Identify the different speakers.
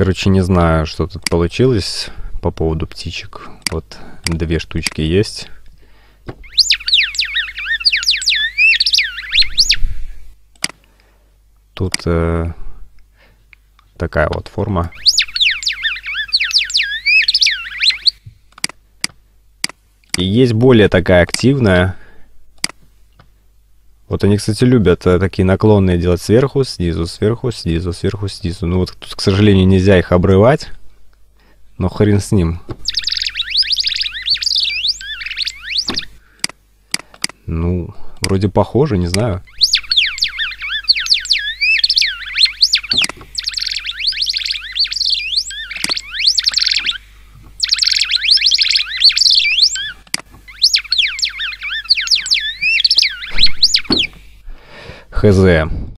Speaker 1: Короче, не знаю, что тут получилось по поводу птичек. Вот две штучки есть. Тут э, такая вот форма. И есть более такая активная. Вот они, кстати, любят э, такие наклонные делать сверху, снизу, сверху, снизу, сверху, снизу. Ну вот тут, к сожалению, нельзя их обрывать. Но хрен с ним. Ну, вроде похоже, не знаю. Хз.